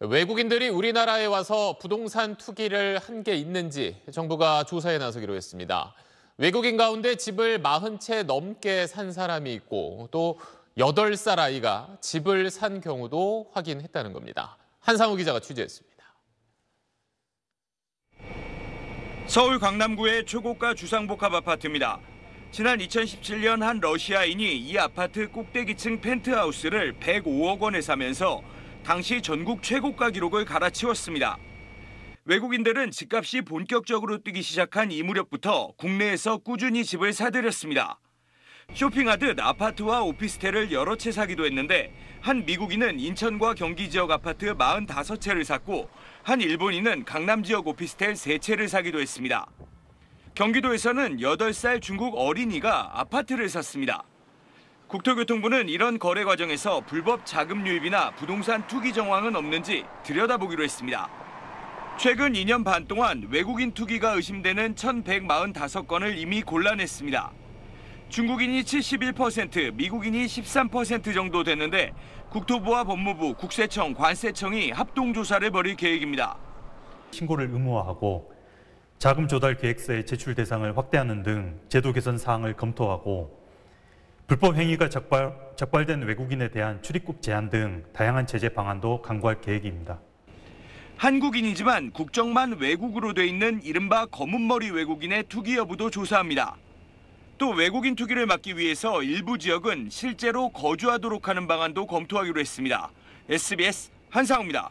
외국인들이 우리나라에 와서 부동산 투기를 한 게 있는지 정부가 조사에 나서기로 했습니다. 외국인 가운데 집을 40채 넘게 산 사람이 있고 또 8살 아이가 집을 산 경우도 확인했다는 겁니다. 한상우 기자가 취재했습니다. 서울 강남구의 초고가 주상복합 아파트입니다. 지난 2017년 한 러시아인이 이 아파트 꼭대기층 펜트하우스를 105억 원에 사면서 당시 전국 최고가 기록을 갈아치웠습니다. 외국인들은 집값이 본격적으로 뛰기 시작한 이 무렵부터 국내에서 꾸준히 집을 사들였습니다. 쇼핑하듯 아파트와 오피스텔을 여러 채 사기도 했는데 한 미국인은 인천과 경기 지역 아파트 45채를 샀고 한 일본인은 강남 지역 오피스텔 3채를 사기도 했습니다. 경기도에서는 8살 중국 어린이가 아파트를 샀습니다. 국토교통부는 이런 거래 과정에서 불법 자금 유입이나 부동산 투기 정황은 없는지 들여다보기로 했습니다. 최근 2년 반 동안 외국인 투기가 의심되는 1,145건을 이미 골라냈습니다. 중국인이 71%, 미국인이 13% 정도 됐는데 국토부와 법무부, 국세청, 관세청이 합동 조사를 벌일 계획입니다. 신고를 의무화하고 자금 조달 계획서의 제출 대상을 확대하는 등 제도 개선 사항을 검토하고 불법 행위가 적발, 적발된 외국인에 대한 출입국 제한 등 다양한 제재 방안도 강구할 계획입니다. 한국인이지만 국적만 외국으로 돼 있는 이른바 검은머리 외국인의 투기 여부도 조사합니다. 또 외국인 투기를 막기 위해서 일부 지역은 실제로 거주하도록 하는 방안도 검토하기로 했습니다. SBS 한상우입니다.